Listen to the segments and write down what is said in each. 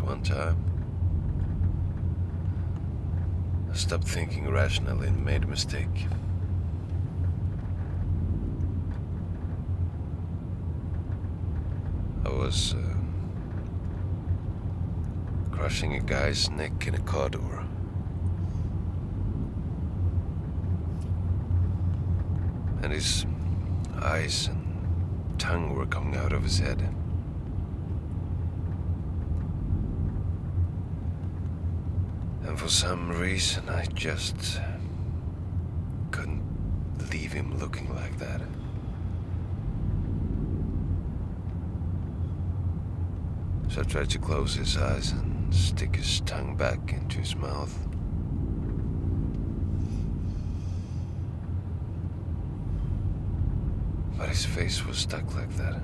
one time. I stopped thinking rationally and made a mistake. I was uh, crushing a guy's neck in a car door. And his eyes and tongue were coming out of his head. And for some reason, I just couldn't leave him looking like that. So I tried to close his eyes and stick his tongue back into his mouth. But his face was stuck like that.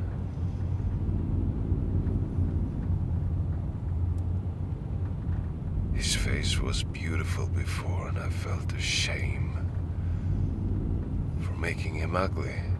His face was beautiful before, and I felt a shame for making him ugly.